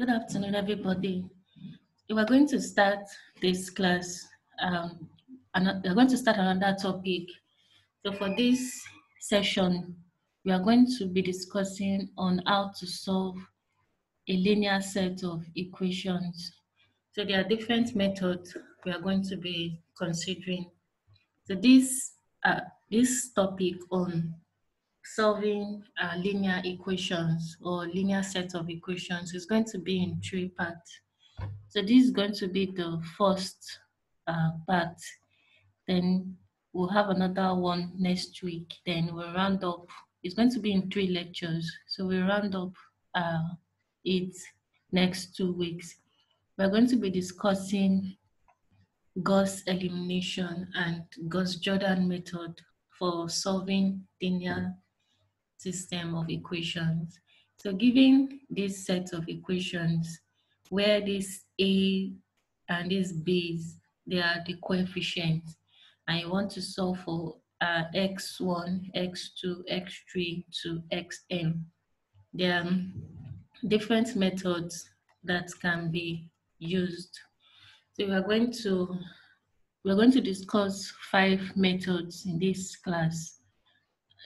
Good afternoon, everybody. We are going to start this class. Um, and we're going to start another topic. So for this session, we are going to be discussing on how to solve a linear set of equations. So there are different methods we are going to be considering. So this uh, this topic on solving uh, linear equations or linear set of equations is going to be in three parts. So this is going to be the first uh, part. Then we'll have another one next week. Then we'll round up. It's going to be in three lectures. So we'll round up uh, it next two weeks. We're going to be discussing Gauss elimination and Gauss-Jordan method for solving linear system of equations. So given this set of equations where this A and this B's, they are the coefficients, and you want to solve for uh, x1, x2, x3 to xn. There are different methods that can be used. So we are going to we're going to discuss five methods in this class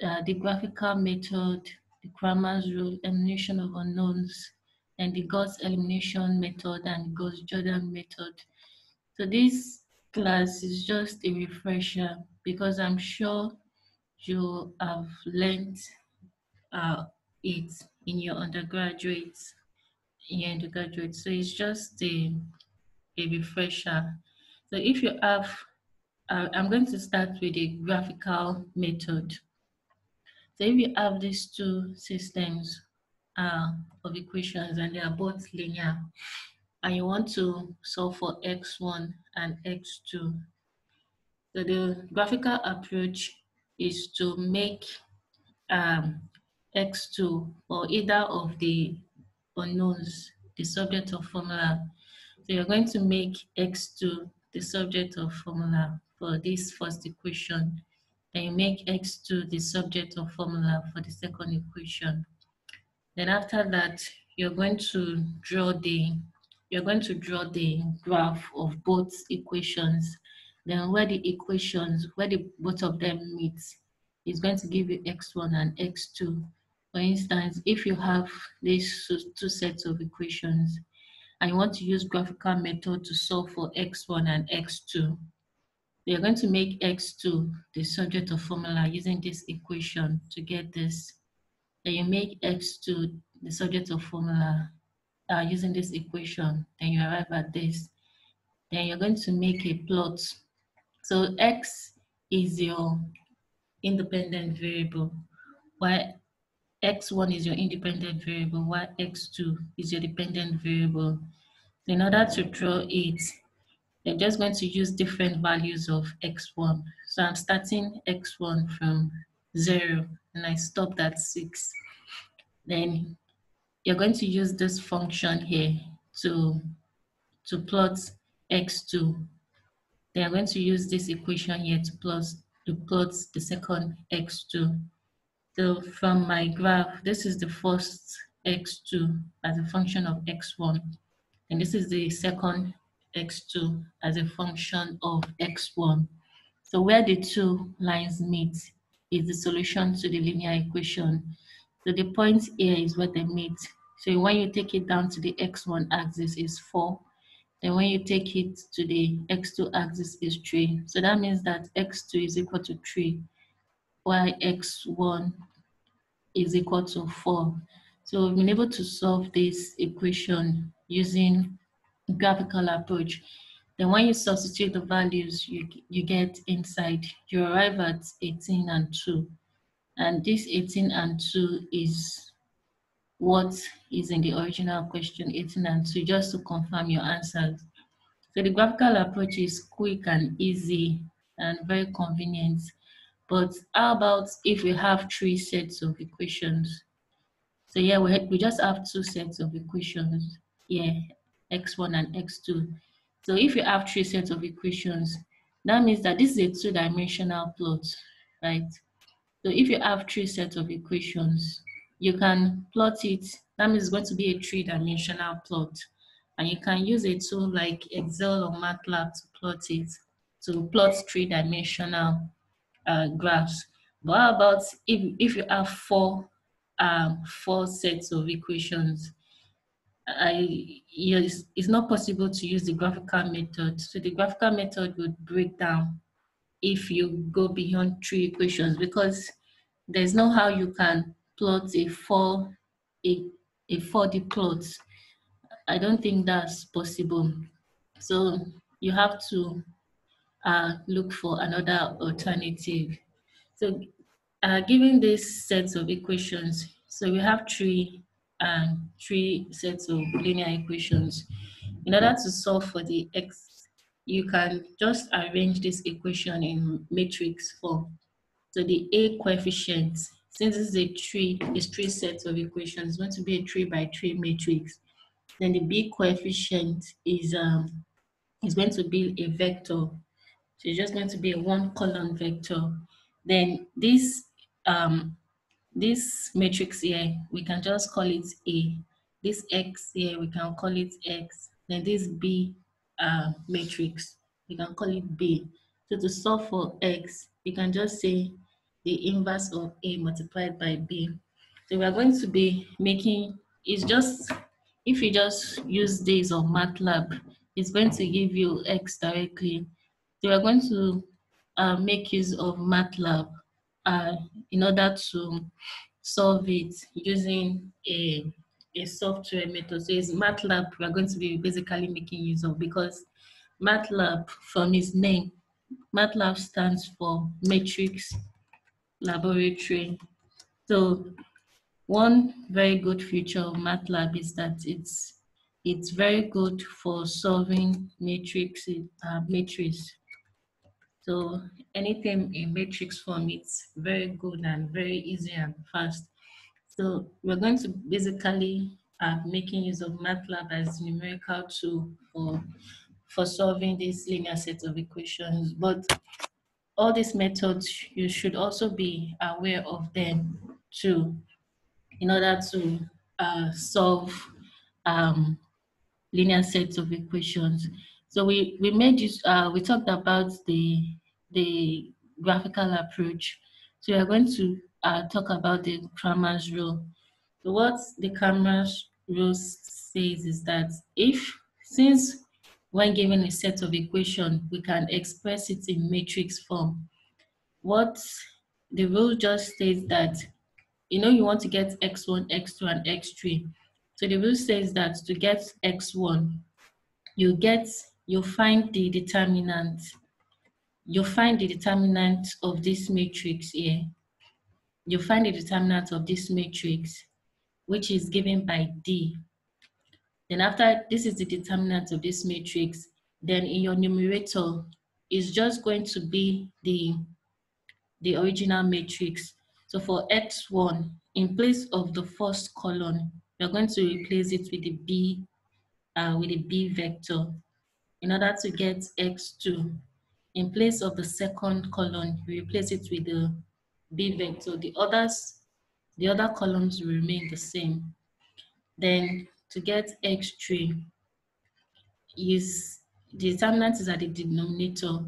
uh, the graphical method, the Cramer's rule, elimination of unknowns, and the Gauss elimination method and Gauss-Jordan method. So this class is just a refresher because I'm sure you have learned uh, it in your undergraduate, in your undergraduate. So it's just a, a refresher. So if you have, uh, I'm going to start with the graphical method. So if you have these two systems uh, of equations and they are both linear, and you want to solve for x1 and x2, so the graphical approach is to make um, x2 or either of the unknowns the subject of formula. So you're going to make x2 the subject of formula for this first equation then you make x2 the subject of formula for the second equation. Then after that, you're going to draw the you're going to draw the graph of both equations. Then where the equations, where the both of them meet, is going to give you x1 and x2. For instance, if you have these two sets of equations and you want to use graphical method to solve for x1 and x2, we are going to make x2 the subject of formula using this equation to get this. Then you make x2 the subject of formula uh, using this equation. Then you arrive at this. Then you're going to make a plot. So x is your independent variable, while x1 is your independent variable, while x2 is your dependent variable. In order to draw it, you're just going to use different values of x1. So I'm starting x1 from 0 and I stop at 6. Then you're going to use this function here to, to plot x2. Then I'm going to use this equation here to plot, to plot the second x2. So from my graph, this is the first x2 as a function of x1. And this is the second x2 as a function of x1. So where the two lines meet is the solution to the linear equation. So the point here is where they meet. So when you take it down to the x1 axis is 4. Then when you take it to the x2 axis is 3. So that means that x2 is equal to 3, while x1 is equal to 4. So we've been able to solve this equation using graphical approach. Then when you substitute the values you, you get inside, you arrive at 18 and 2. And this 18 and 2 is what is in the original question, 18 and 2, just to confirm your answers. So the graphical approach is quick and easy and very convenient. But how about if we have three sets of equations? So yeah, we, we just have two sets of equations. Yeah, x1 and x2. So if you have three sets of equations, that means that this is a two-dimensional plot, right? So if you have three sets of equations, you can plot it. That means it's going to be a three-dimensional plot. And you can use a tool like Excel or MATLAB to plot it, to plot three-dimensional uh, graphs. But how about if, if you have four, um, four sets of equations? I, yes, it's not possible to use the graphical method. So the graphical method would break down if you go beyond three equations because there's no how you can plot a four a, a 4D plot. I don't think that's possible. So you have to uh, look for another alternative. So uh, given this sets of equations, so we have three um, three sets of linear equations. In order to solve for the x, you can just arrange this equation in matrix form. So the a coefficient, since this is a tree, is three sets of equations, it's going to be a three by three matrix. Then the b coefficient is um is going to be a vector. So it's just going to be a one column vector. Then this um this matrix here, we can just call it A. This X here, we can call it X. Then this B uh, matrix, we can call it B. So to solve for X, we can just say the inverse of A multiplied by B. So we are going to be making, it's just, if you just use this or MATLAB, it's going to give you X directly. So we are going to uh, make use of MATLAB uh, in order to solve it using a, a software method. So it's MATLAB we're going to be basically making use of because MATLAB from its name, MATLAB stands for Matrix Laboratory. So one very good feature of MATLAB is that it's it's very good for solving matrix uh, matrix so anything in matrix form, it's very good and very easy and fast. So we're going to basically uh, making use of MATLAB as numerical tool for, for solving this linear set of equations. But all these methods, you should also be aware of them too in order to uh, solve um, linear sets of equations. So we, we made uh, we talked about the, the graphical approach. So we are going to uh, talk about the Cramer's rule. So what the Cramer's rule says is that if, since when given a set of equation, we can express it in matrix form, what the rule just states that, you know, you want to get x1, x2, and x3. So the rule says that to get x1, you get you find the determinant. You find the determinant of this matrix here. You'll find the determinant of this matrix, which is given by D. Then after this is the determinant of this matrix, then in your numerator is just going to be the, the original matrix. So for x1, in place of the first column, we're going to replace it with the B, uh, with the B vector in order to get x2. In place of the second column, we replace it with the b vector. The others, the other columns remain the same. Then to get x3, is the determinant is at the denominator.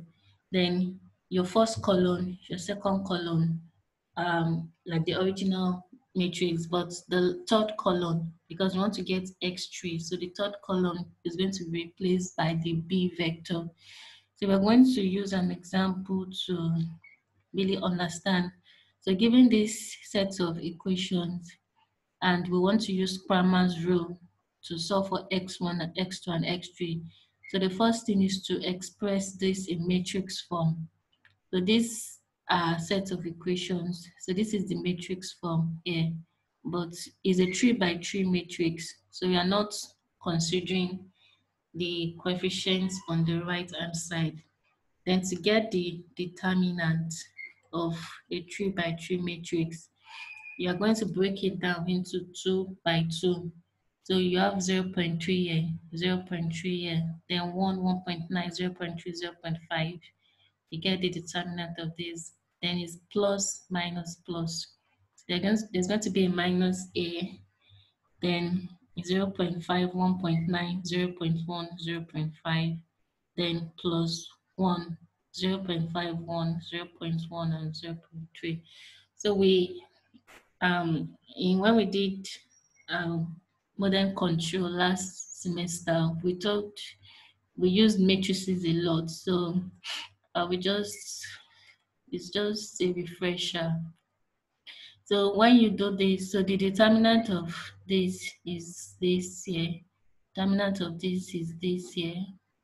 Then your first column, your second column, um, like the original matrix, but the third column, because we want to get x3, so the third column is going to be replaced by the b vector. So we're going to use an example to really understand. So given this set of equations, and we want to use Cramer's rule to solve for x1 and x2 and x3. So the first thing is to express this in matrix form. So this uh, set of equations. So this is the matrix form here, but it's a three by three matrix. So we are not considering the coefficients on the right hand side. Then to get the determinant of a three by three matrix, you are going to break it down into two by two. So you have 0 0.3 here, 0 0.3 here, then 1, 1.9, 0 0.3, 0 0.5. You get the determinant of this then it's plus minus plus. there's going to be a minus A, then 0 0.5, 1.9, 0 0.1, 0 0.5, then plus 1, 0 0.51, 0 0.1, and 0 0.3. So we, um, in when we did um, modern control last semester, we thought we used matrices a lot. So uh, we just, it's just a refresher. So when you do this, so the determinant of this is this here, determinant of this is this here,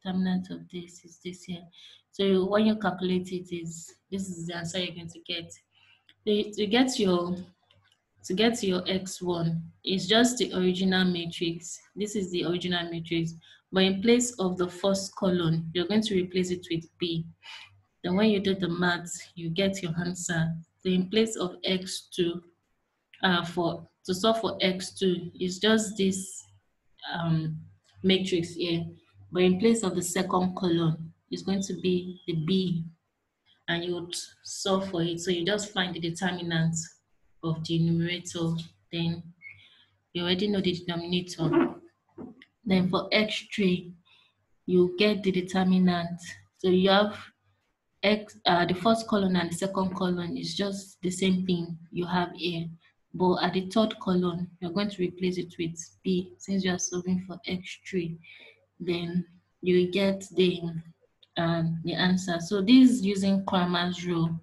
determinant of this is this here. So when you calculate it, is this is the answer you're going to get. To get your to get your x1, it's just the original matrix. This is the original matrix. But in place of the first column, you're going to replace it with B. Then when you do the maths, you get your answer. So in place of x2, uh, for to solve for x2, it's just this um, matrix here. But in place of the second column, it's going to be the B. And you would solve for it. So you just find the determinant of the numerator. Then you already know the denominator. Then for x3, you get the determinant. So you have X, uh, the first column and the second column is just the same thing you have here. But at the third column, you're going to replace it with B since you are solving for X3. Then you get the um, the answer. So this is using Cramer's rule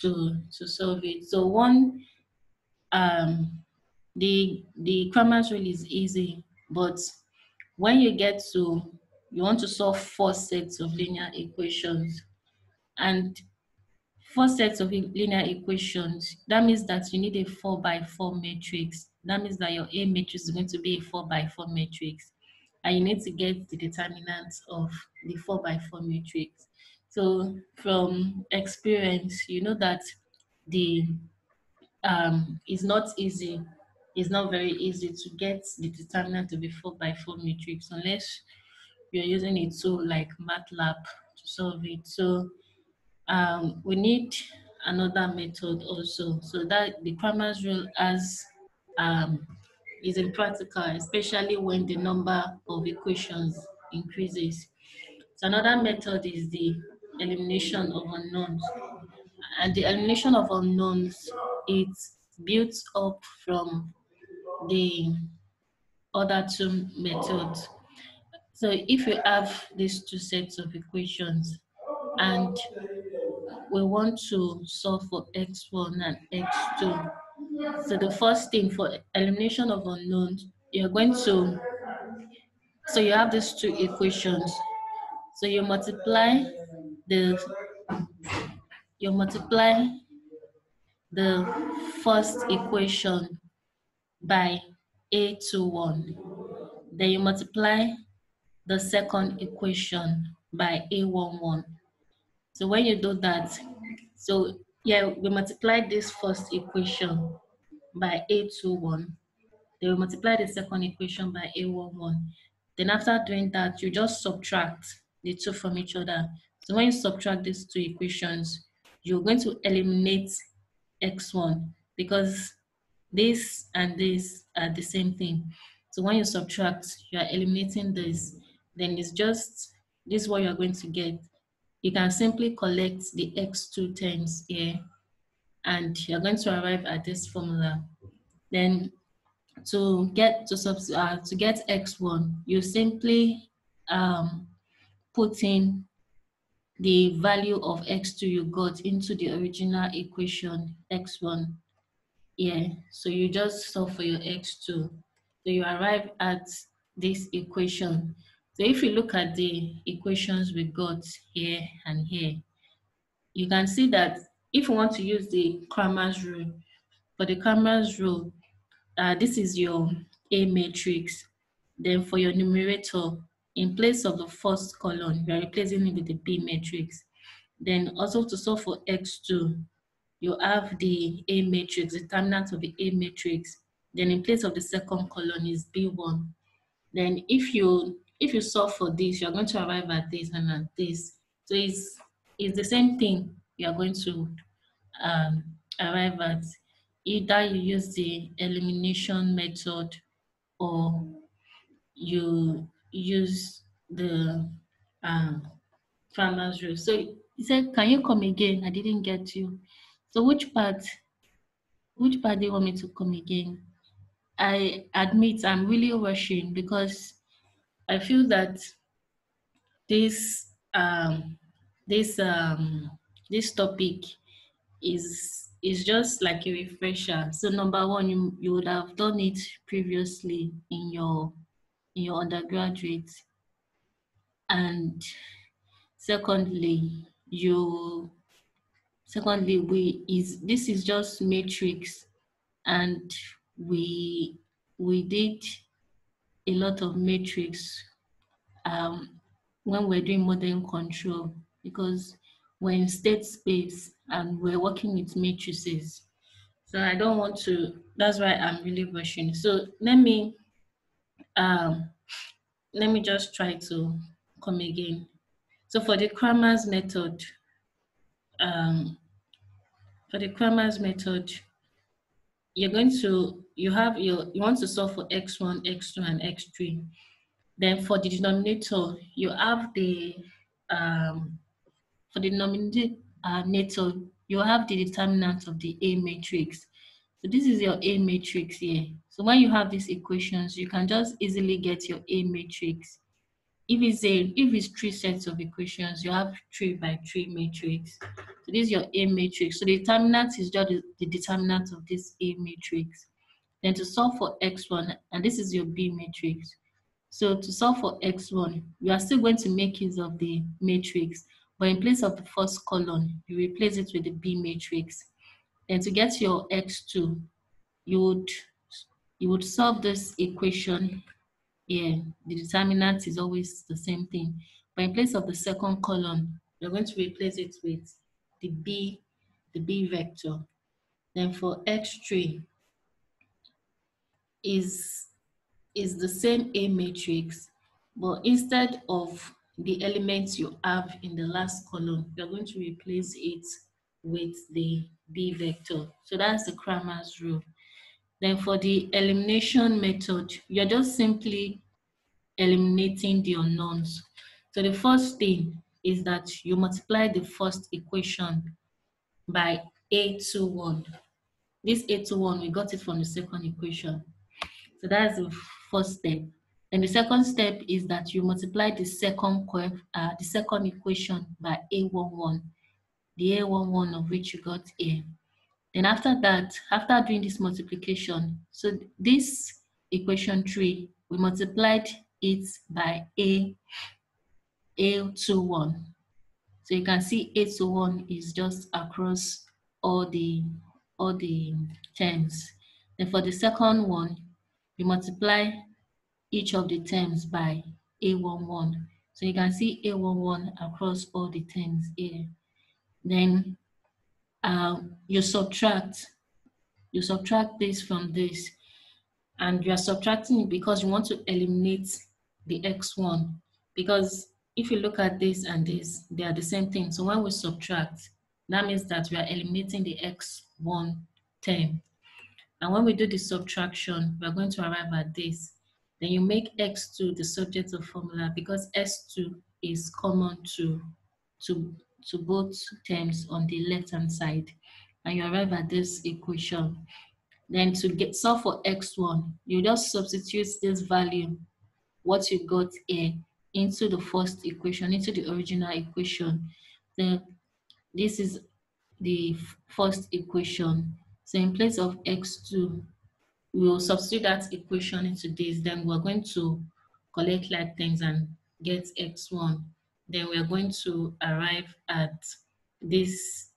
to, to solve it. So one, um, the, the Cramer's rule is easy, but when you get to, you want to solve four sets of linear equations, and four sets of linear equations, that means that you need a four by four matrix. That means that your A matrix is going to be a four by four matrix. And you need to get the determinants of the four by four matrix. So from experience, you know that the um, is not easy. It's not very easy to get the determinant to be four by four matrix unless you're using a tool like MATLAB to solve it. So um, we need another method also. So that the Cramer's rule as um, is impractical, especially when the number of equations increases. So another method is the elimination of unknowns. And the elimination of unknowns, it's built up from the other two methods. So if you have these two sets of equations and we want to solve for x1 and x2. So the first thing for elimination of unknowns, you're going to, so you have these two equations. So you multiply the, you multiply the first equation by a21. Then you multiply the second equation by a11. So when you do that, so yeah, we multiply this first equation by A21. Then we multiply the second equation by A11. Then after doing that, you just subtract the two from each other. So when you subtract these two equations, you're going to eliminate x1 because this and this are the same thing. So when you subtract, you are eliminating this. Then it's just, this is what you're going to get you can simply collect the x2 terms here and you're going to arrive at this formula. Then to get to sub uh, to get x1, you simply um, put in the value of x2 you got into the original equation x1 yeah so you just solve for your x2 so you arrive at this equation so if you look at the equations we got here and here, you can see that if you want to use the Cramer's rule, for the Cramer's rule, uh, this is your A matrix. Then for your numerator, in place of the first column, you are replacing it with the B matrix. Then also to solve for x2, you have the A matrix, determinant of the A matrix. Then in place of the second column is B1. Then if you if you solve for this, you're going to arrive at this and at this. So it's, it's the same thing you're going to um, arrive at. either you use the elimination method or you use the um, Cramer's rule. So he said, can you come again? I didn't get you. So which part, which part do you want me to come again? I admit I'm really rushing because I feel that this um, this um, this topic is is just like a refresher. So number one, you, you would have done it previously in your in your undergraduate, and secondly, you secondly we is this is just matrix, and we we did a lot of matrix um, when we're doing modern control because we're in state space and we're working with matrices. So I don't want to, that's why I'm really rushing. So let me, um, let me just try to come again. So for the Cramer's method, um, for the Cramer's method, you're going to, you have your, you want to solve for x1, x2, and x3. Then for the denominator, you have the, um, for the denominator, you have the determinant of the A matrix. So this is your A matrix here. So when you have these equations, you can just easily get your A matrix. If it's a if it's three sets of equations, you have three by three matrix. So this is your A matrix. So the determinant is just the, the determinant of this A matrix. Then to solve for x1, and this is your B matrix. So to solve for x1, you are still going to make use of the matrix, but in place of the first column, you replace it with the B matrix. Then to get your x2, you would you would solve this equation here. The determinant is always the same thing. But in place of the second column, you're going to replace it with the B, the B vector. Then for x3 is, is the same A matrix, but instead of the elements you have in the last column, you're going to replace it with the B vector. So that's the Cramer's rule. Then for the elimination method, you're just simply eliminating the unknowns. So the first thing is that you multiply the first equation by A21. This A21, we got it from the second equation. So that's the first step. And the second step is that you multiply the second uh, the second equation by A11, the A11 of which you got A. Then after that, after doing this multiplication, so this equation 3, we multiplied it by A, A21. So you can see A21 is just across all the, all the terms. Then for the second one, we multiply each of the terms by A11. So you can see A11 across all the terms here. Then um, you subtract, you subtract this from this, and you are subtracting it because you want to eliminate the x1. Because if you look at this and this, they are the same thing. So when we subtract, that means that we are eliminating the x1 term. And when we do the subtraction, we're going to arrive at this. Then you make x2 the subject of formula because x2 is common to, to to both terms on the left-hand side. And you arrive at this equation. Then to get solve for x1, you just substitute this value, what you got here, into the first equation, into the original equation. Then this is the first equation. So in place of x2, we will substitute that equation into this. Then we're going to collect like things and get x1 then we're going to arrive at this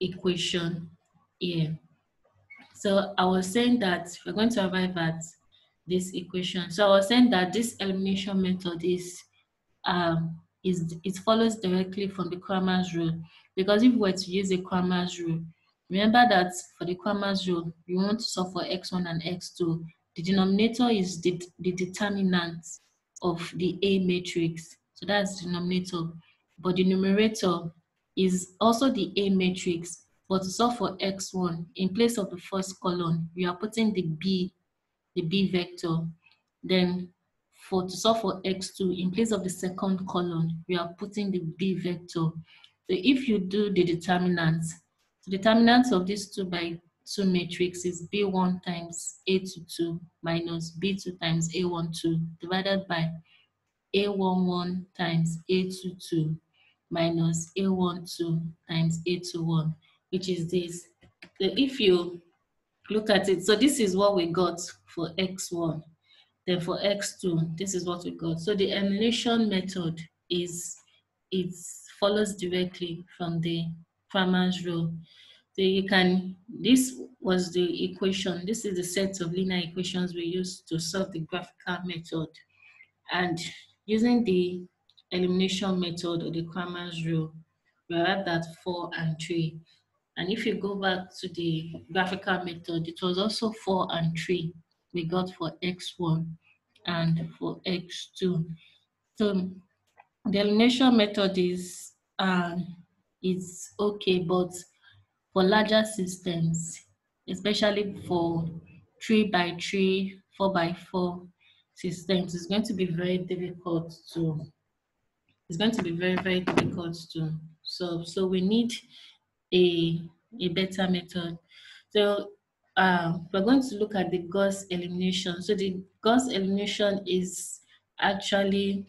equation here. So I was saying that we're going to arrive at this equation. So I was saying that this elimination method is, um, is it follows directly from the Cramer's rule. Because if we were to use the Cramer's rule, remember that for the Cramer's rule, you want to solve for x1 and x2. The denominator is the, the determinant of the A matrix. So that's the denominator. But the numerator is also the A matrix, But to solve for x1, in place of the first column, we are putting the b, the b vector. Then for to solve for x2, in place of the second column, we are putting the b vector. So if you do the determinants, the determinants of this 2 by 2 matrix is b1 times a22 minus b2 times a12 divided by a11 times a22 minus a12 times a21, which is this. So if you look at it, so this is what we got for x1. Then for x2, this is what we got. So the elimination method is, it follows directly from the Cramer's rule. So you can, this was the equation, this is the set of linear equations we use to solve the graphical method. And using the elimination method or the Cramer's rule, we arrived at four and three. And if you go back to the graphical method, it was also four and three we got for x1 and for x2. So the elimination method is uh, is okay, but for larger systems, especially for three by three, four by four systems, it's going to be very difficult to it's going to be very, very difficult to solve. So we need a, a better method. So uh, we're going to look at the Gauss elimination. So the Gauss elimination is actually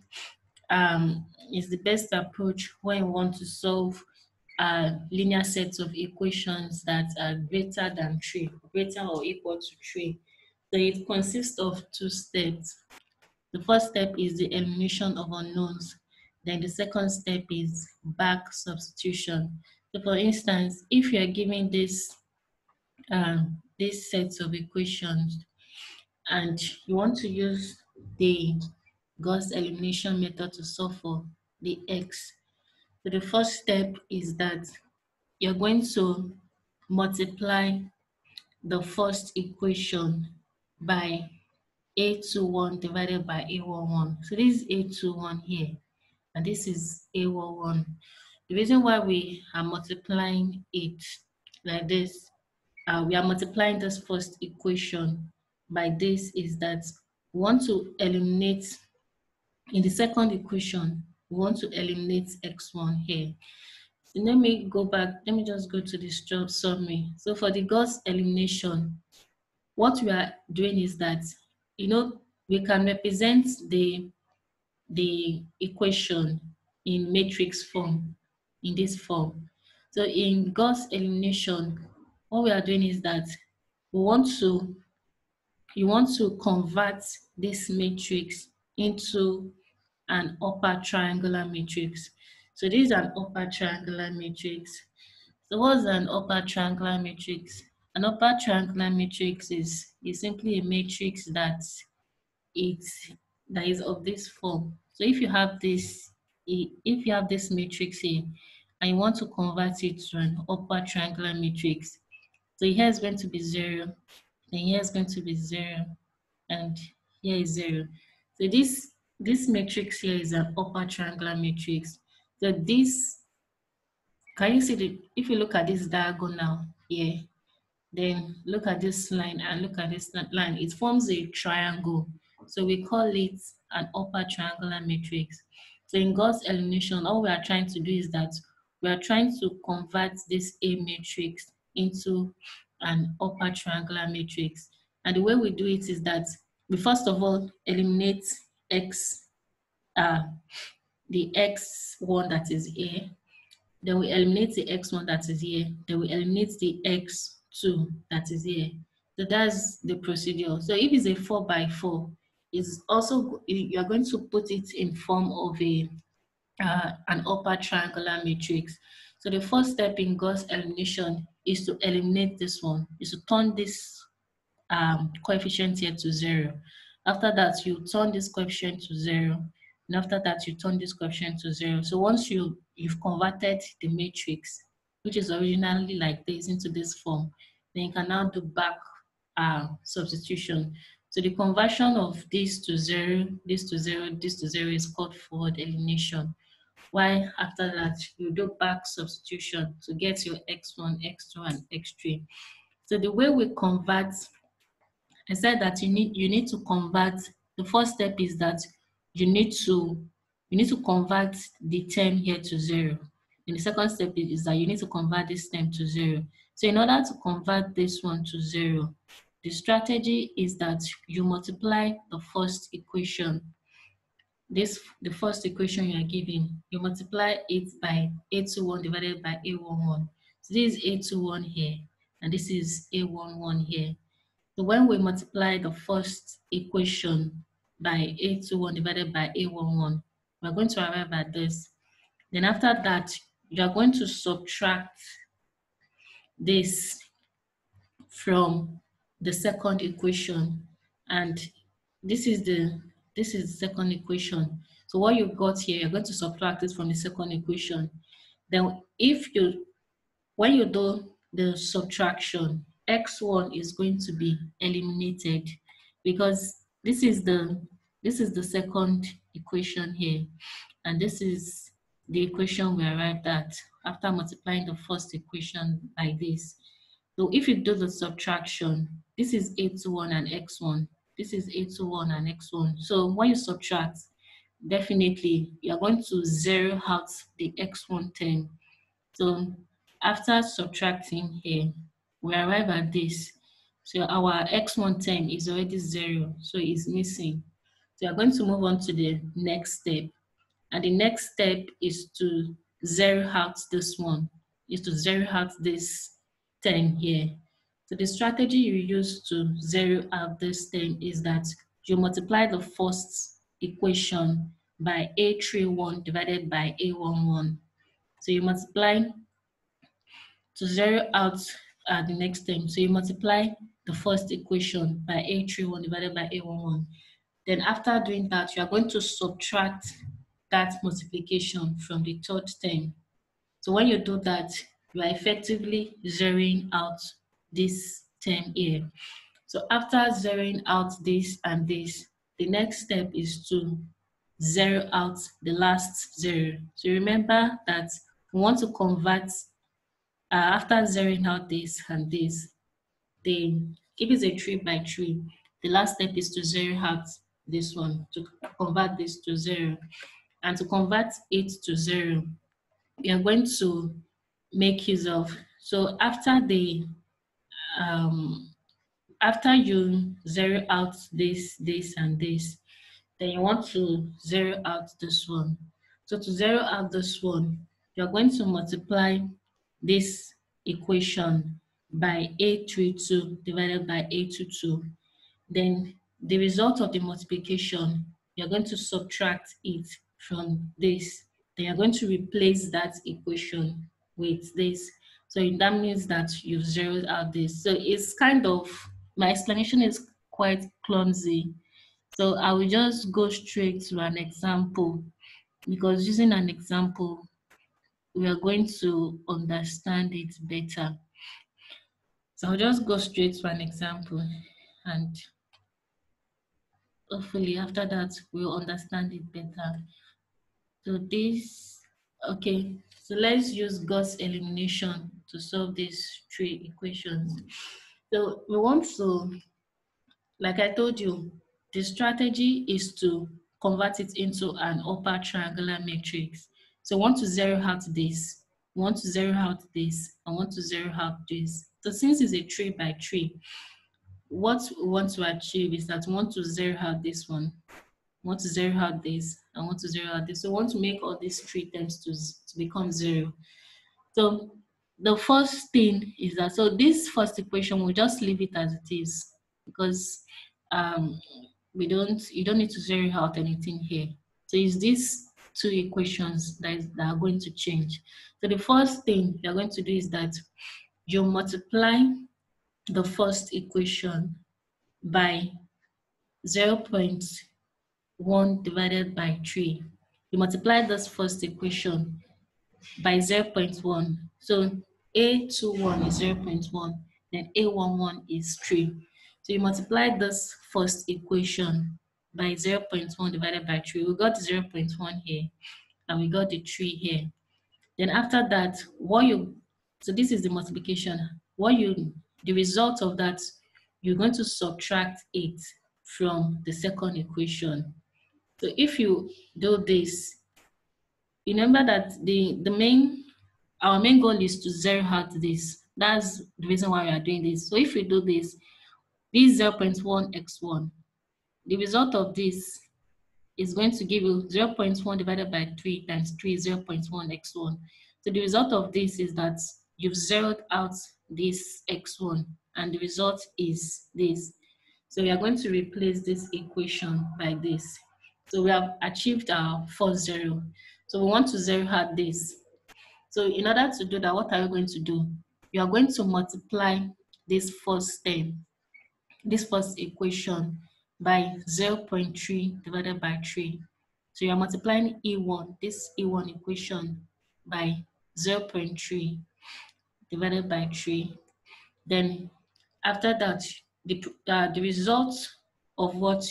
um, is the best approach when you want to solve linear sets of equations that are greater than three, greater or equal to three. So it consists of two steps. The first step is the elimination of unknowns. Then the second step is back substitution. So for instance, if you are given this um, these sets of equations and you want to use the Gauss elimination method to solve for the x. So the first step is that you're going to multiply the first equation by a21 divided by a11. So this is a21 here, and this is a11. The reason why we are multiplying it like this uh, we are multiplying this first equation by this is that we want to eliminate, in the second equation, we want to eliminate x1 here. Let me go back, let me just go to this job summary. So for the Gauss elimination, what we are doing is that, you know, we can represent the, the equation in matrix form, in this form. So in Gauss elimination, what we are doing is that we want to, you want to convert this matrix into an upper triangular matrix. So this is an upper triangular matrix. So what's an upper triangular matrix? An upper triangular matrix is, is simply a matrix that it that is of this form. So if you have this, if you have this matrix here, and you want to convert it to an upper triangular matrix, so here is going to be zero, and here is going to be zero, and here is zero. So this, this matrix here is an upper triangular matrix. So this, can you see the, if you look at this diagonal here, then look at this line and look at this line, it forms a triangle. So we call it an upper triangular matrix. So in Gauss elimination, all we are trying to do is that we are trying to convert this A matrix into an upper triangular matrix. And the way we do it is that we first of all eliminate x, uh, the x1 that is here, then we eliminate the x1 that is here, then we eliminate the x2 that is here. So that's the procedure. So if it's a 4 by 4, it's also, you're going to put it in form of a uh, an upper triangular matrix. So the first step in Gauss elimination is to eliminate this one, is to turn this um, coefficient here to zero. After that, you turn this coefficient to zero. And after that, you turn this coefficient to zero. So once you, you've converted the matrix, which is originally like this into this form, then you can now do back uh, substitution. So the conversion of this to zero, this to zero, this to zero is called forward elimination. Why after that, you do back substitution to get your x1, x2, and x3. So the way we convert, I said that you need you need to convert. The first step is that you need to you need to convert the term here to zero. And the second step is, that you need to convert this term to zero. So in order to convert this one to zero, the strategy is that you multiply the first equation. This the first equation you are given. You multiply it by a21 divided by a11. So this is a21 here, and this is a11 here. So when we multiply the first equation by a21 divided by a11, we're going to arrive at this. Then after that, you are going to subtract this from the second equation. And this is the this is the second equation. So what you've got here, you're going to subtract this from the second equation. Then if you, when you do the subtraction, x1 is going to be eliminated because this is the this is the second equation here and this is the equation we arrived at after multiplying the first equation by this so if you do the subtraction this is a21 and x1 this is a21 and x1 so when you subtract definitely you're going to zero out the x1 term so after subtracting here we arrive at this. So our x1 term is already zero, so it's missing. So we're going to move on to the next step. And the next step is to zero out this one, is to zero out this term here. So the strategy you use to zero out this term is that you multiply the first equation by a31 divided by a11. So you multiply to zero out uh, the next term. So you multiply the first equation by a31 divided by a11. Then after doing that, you are going to subtract that multiplication from the third term. So when you do that, you are effectively zeroing out this term here. So after zeroing out this and this, the next step is to zero out the last zero. So remember that we want to convert uh, after zeroing out this and this, the if it's a tree by tree, the last step is to zero out this one, to convert this to zero. And to convert it to zero, we are going to make use of, so after the, um, after you zero out this, this, and this, then you want to zero out this one. So to zero out this one, you're going to multiply this equation by A32 divided by A22, then the result of the multiplication, you're going to subtract it from this. Then you're going to replace that equation with this. So that means that you've zeroed out this. So it's kind of, my explanation is quite clumsy. So I will just go straight to an example because using an example we are going to understand it better. So I'll just go straight to an example and hopefully after that we'll understand it better. So this, okay, so let's use Gauss elimination to solve these three equations. So we want to, like I told you, the strategy is to convert it into an upper triangular matrix. So I want to zero out this, I want to zero out this, I want to zero out this. So since it's a three by three, what we want to achieve is that we want to zero out this one, want to zero out this, I want to zero out this. So I want to make all these three terms to, to become zero. So the first thing is that, so this first equation, we'll just leave it as it is because um, we don't, you don't need to zero out anything here. So it's these two equations that, is, that are going to change. So the first thing you're going to do is that you multiply the first equation by 0 0.1 divided by 3. You multiply this first equation by 0 0.1. So A21 is 0 0.1, then A11 is 3. So you multiply this first equation by 0 0.1 divided by 3. We got 0 0.1 here. and we got the 3 here. Then after that, what you, so this is the multiplication. What you, the result of that, you're going to subtract it from the second equation. So if you do this, remember that the, the main, our main goal is to zero out this. That's the reason why we are doing this. So if we do this, this 0.1x1, the result of this is going to give you 0.1 divided by 3 times 3 0.1x1. So the result of this is that you've zeroed out this x1 and the result is this. So we are going to replace this equation by this. So we have achieved our first zero. So we want to zero out this. So in order to do that, what are we going to do? You are going to multiply this first term, this first equation by 0.3 divided by 3. So you are multiplying E1, this E1 equation by 0.3 divided by 3. Then after that, the, uh, the result of what,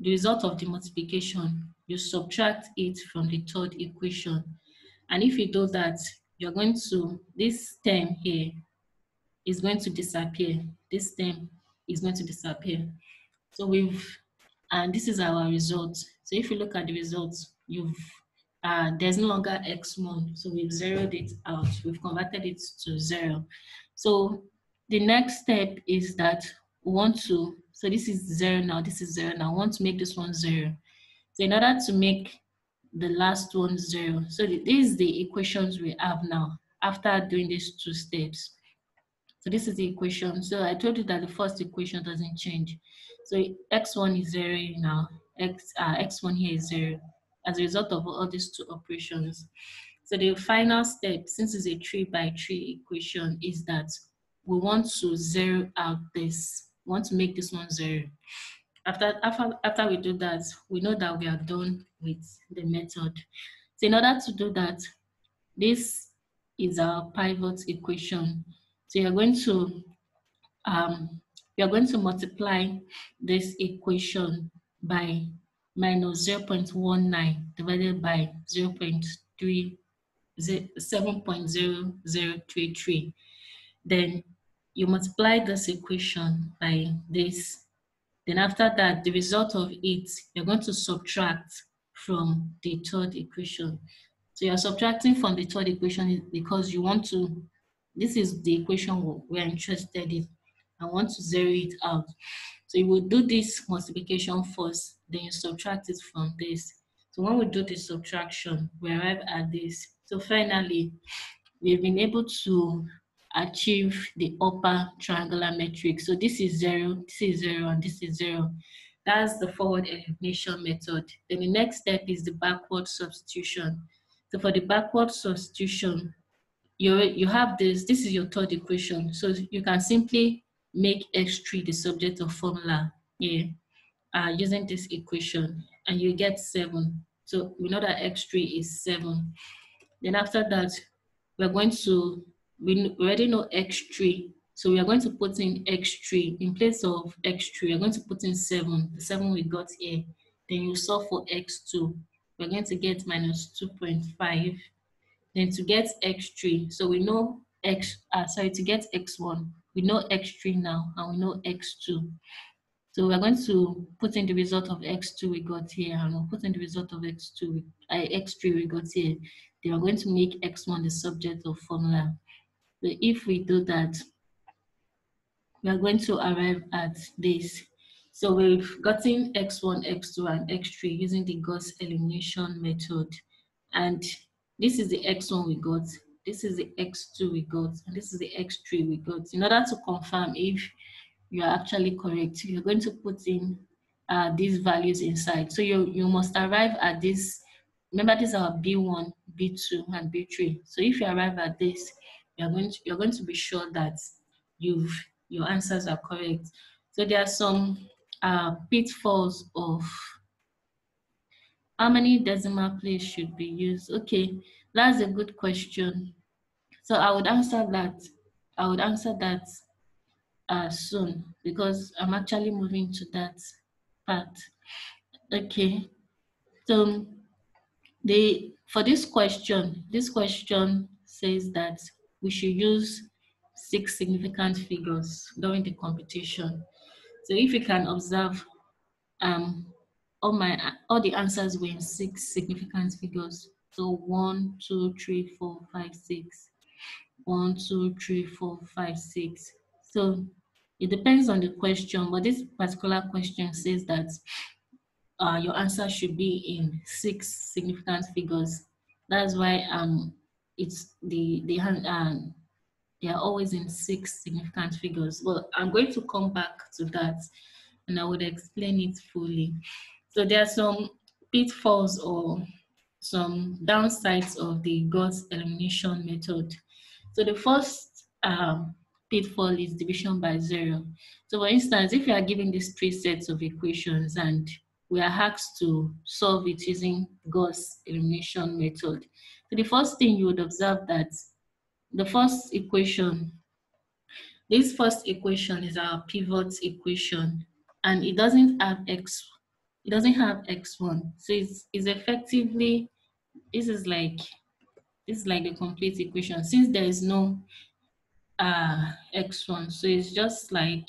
the result of the multiplication, you subtract it from the third equation. And if you do that, you're going to, this term here is going to disappear. This term is going to disappear. So we've, and this is our result. So if you look at the results, you've, uh, there's no longer x1. So we've zeroed it out. We've converted it to zero. So the next step is that we want to, so this is zero now, this is zero now. I want to make this one zero. So in order to make the last one zero, so these are the equations we have now after doing these two steps. So this is the equation. So I told you that the first equation doesn't change. So x1 is zero now, x, uh, x1 here is zero as a result of all these two operations. So the final step, since it's a three by three equation, is that we want to zero out this. Want to make this one zero. After, after, after we do that, we know that we are done with the method. So in order to do that, this is our pivot equation. So you're going to um, are going to multiply this equation by minus 0.19 divided by 0 0.3, 7.0033. Then you multiply this equation by this. Then after that, the result of it, you're going to subtract from the third equation. So you're subtracting from the third equation because you want to, this is the equation we're interested in. I want to zero it out. So you will do this multiplication first, then you subtract it from this. So when we do the subtraction, we arrive at this. So finally, we've been able to achieve the upper triangular matrix. So this is zero, this is zero, and this is zero. That's the forward elimination method. Then the next step is the backward substitution. So for the backward substitution, you, you have this, this is your third equation. So you can simply make x3 the subject of formula yeah, uh, using this equation and you get 7. So we know that x3 is 7. Then after that, we're going to, we already know x3. So we are going to put in x3. In place of x3, we're going to put in 7, the 7 we got here. Then you solve for x2. We're going to get minus 2.5. Then to get x3, so we know x, uh, sorry, to get x1, we know x3 now and we know x2. So we're going to put in the result of x2 we got here and we'll put in the result of x2, uh, x3 we got here. They are going to make x1 the subject of formula. But if we do that, we are going to arrive at this. So we've gotten x1, x2, and x3 using the Gauss elimination method. And this is the x1 we got this is the x2 we got, and this is the x3 we got. In order to confirm if you are actually correct, you're going to put in uh, these values inside. So you, you must arrive at this, remember these are B1, B2, and B3. So if you arrive at this, you're going to, you're going to be sure that you've your answers are correct. So there are some uh, pitfalls of how many decimal places should be used. Okay, that's a good question. So I would answer that. I would answer that uh, soon because I'm actually moving to that part. Okay. So the for this question, this question says that we should use six significant figures during the competition. So if you can observe, um, all my all the answers were in six significant figures. So one, two, three, four, five, six. One, two, three, four, five, six. So it depends on the question, but this particular question says that uh, your answer should be in six significant figures. That's why um, it's the the um, they are always in six significant figures. Well, I'm going to come back to that, and I would explain it fully. So there are some pitfalls or some downsides of the Gauss elimination method. So the first um, pitfall is division by zero. So for instance, if you are given these three sets of equations and we are asked to solve it using Gauss elimination method. So the first thing you would observe that the first equation, this first equation is our pivot equation and it doesn't have x, it doesn't have x1. So it's, it's effectively, this is like, this is like the complete equation since there is no uh, x1. So it's just like,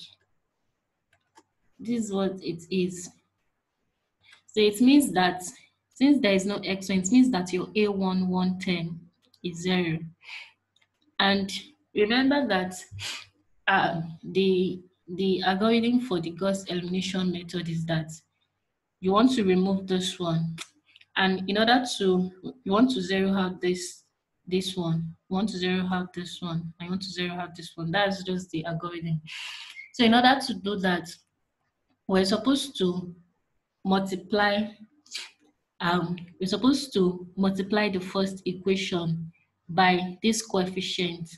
this is what it is. So it means that since there is no x1, it means that your A1 one term is zero. And remember that uh, the, the algorithm for the Gauss elimination method is that you want to remove this one. And in order to, you want to zero out this, this one, you want to zero out this one, I want to zero out this one. That's just the algorithm. So in order to do that, we're supposed to multiply, um, we're supposed to multiply the first equation by this coefficient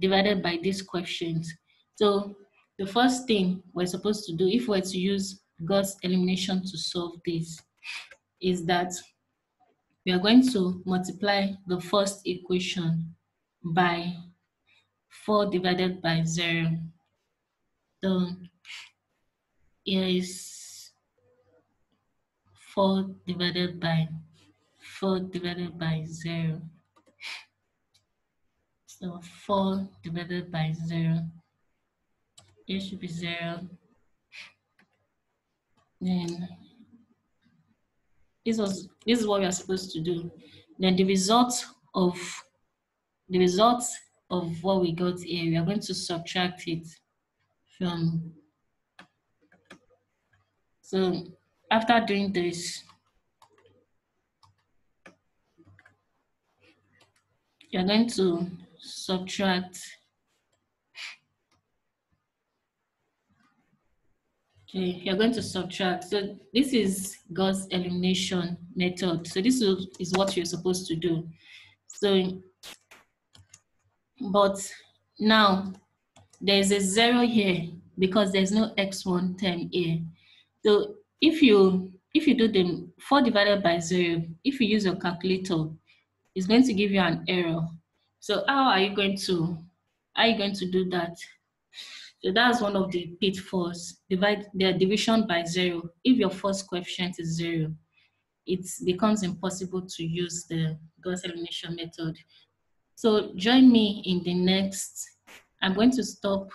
divided by this coefficient. So the first thing we're supposed to do if we're to use Gauss elimination to solve this is that we are going to multiply the first equation by 4 divided by 0. So here is 4 divided by 4 divided by 0. So 4 divided by 0. It should be 0. Then this was this is what we are supposed to do. Then the result of the result of what we got here, we are going to subtract it from so after doing this, you're going to subtract Okay, you're going to subtract. So this is Gauss elimination method. So this is what you're supposed to do. So, but now there's a zero here because there's no x1 term here. So if you if you do the 4 divided by 0, if you use your calculator, it's going to give you an error. So how are you going to are you going to do that? So that's one of the pitfalls. Divide the division by zero. If your first coefficient is zero, it becomes impossible to use the Gauss elimination method. So join me in the next. I'm going to stop